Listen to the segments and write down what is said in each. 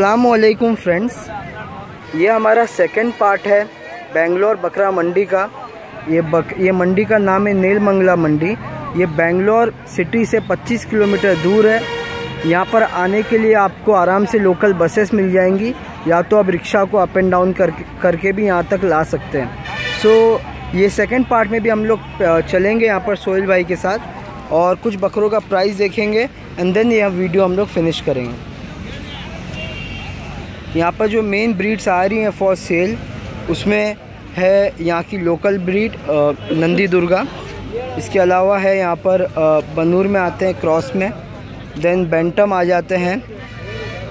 अल्लाम friends ये हमारा second part है बेंगलोर बकरा मंडी का। ये बक ये मंडी का नाम है नीलमंगला मंडी। ये बेंगलोर सिटी से 25 किलोमीटर दूर है। यहाँ पर आने के लिए आपको आराम से लोकल बसेस मिल जाएँगी। या तो आप रिक्शा को अप एंड डाउन कर करके भी यहाँ तक ला सकते हैं। सो so, ये सेकेंड पार्ट में भी हम लोग चलेंगे यहाँ पर सोहेल भाई के साथ। और कुछ बकरों का प्राइस देखेंगे। एंड देन यह वीडियो हम लोग फिनिश करेंगे। यहाँ पर जो मेन ब्रीड्स आ रही हैं फॉर सेल उसमें है यहाँ की लोकल ब्रीड नंदी दुर्गा। इसके अलावा है यहाँ पर बनूर में आते हैं क्रॉस में देन बेंटम आ जाते हैं।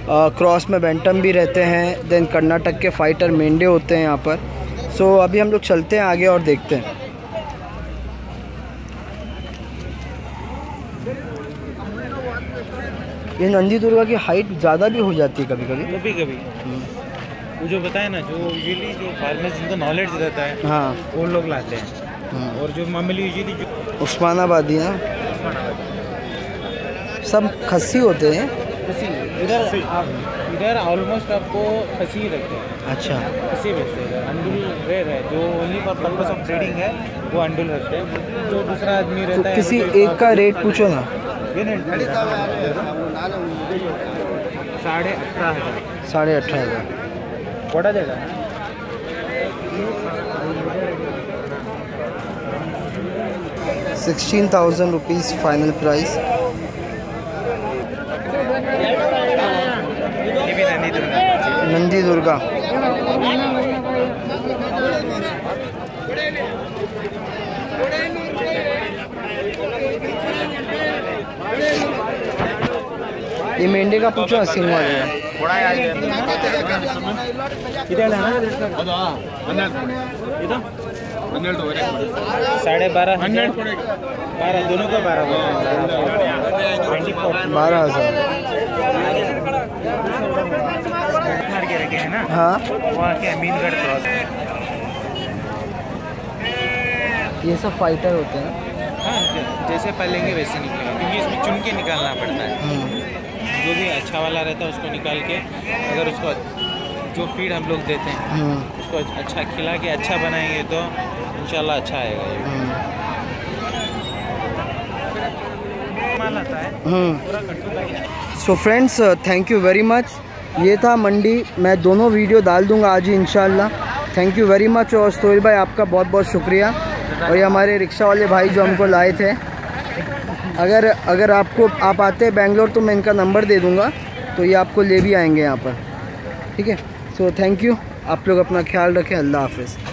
क्रॉस में बेंटम भी रहते हैं देन कर्नाटक के फाइटर मेंढे होते हैं यहाँ पर। सो अभी हम लोग चलते हैं आगे और देखते हैं। ये नंदी दुर्गा की हाइट ज़्यादा भी हो जाती है कभी कभी कभी कभी। वो जो बताए ना जो यूजली जो फार्मर्स जिनको नॉलेज रहता है हाँ। वो लोग लाते हैं। हाँ। और जो मामूली यूजली जो उस्मानाबादी ना सब खस्सी होते हैं। खसी इधर इधर ऑलमोस्ट आपको खसी रखते हैं। अच्छा। खसी बेचते हैं। अंडुल रेयर है। जो only for purpose of trading है वो अंडुल रखते हैं। जो दूसरा आदमी रहता तो है किसी एक का रेट पूछो ना। साढ़े अठारह हज़ार साढ़े अठारह हज़ार बड़ा देगा sixteen thousand rupees final price Nandi Durga. ये मेंढे का पूछो अस्सी वाले साढ़े बारह बारह दोनों का बारह बारह हज़ार हैं। ना हाँ? वहाँ के अमीनगढ़ क्रॉस ये सब फाइटर होते हैं हाँ जैसे पहलेंगे वैसे निकलेंगे। क्योंकि इसमें चुन के निकालना पड़ता है। हम्म। जो भी अच्छा वाला रहता है उसको निकाल के अगर उसको जो फ़ीड हम लोग देते हैं हम्म, उसको अच्छा खिला के अच्छा बनाएँगे तो इंशाल्लाह अच्छा आएगा ये। है। So friends thank you very much ये था मंडी। मैं दोनों वीडियो डाल दूँगा आज ही इंशाल्लाह। थैंक यू वेरी मच और सोहेल भाई आपका बहुत बहुत शुक्रिया। और ये हमारे रिक्शा वाले भाई जो हमको लाए थे अगर अगर आपको, आप आते हैं बेंगलोर तो मैं इनका नंबर दे दूँगा तो ये आपको ले भी आएँगे यहाँ पर। ठीक है? सो थैंक यू आप लोग अपना ख्याल रखें। अल्लाह हाफिज़।